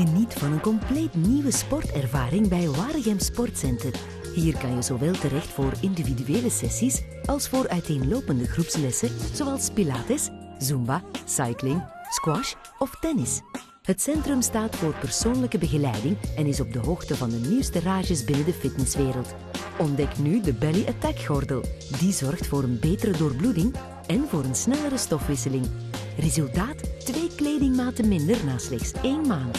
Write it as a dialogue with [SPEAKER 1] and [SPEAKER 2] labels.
[SPEAKER 1] Geniet van een compleet nieuwe sportervaring bij Waregem Sportcenter. Hier kan je zowel terecht voor individuele sessies als voor uiteenlopende groepslessen zoals pilates, zumba, cycling, squash of tennis. Het centrum staat voor persoonlijke begeleiding en is op de hoogte van de nieuwste rages binnen de fitnesswereld. Ontdek nu de Belly Attack gordel. Die zorgt voor een betere doorbloeding en voor een snellere stofwisseling. Resultaat: twee kledingmaten minder na slechts één maand.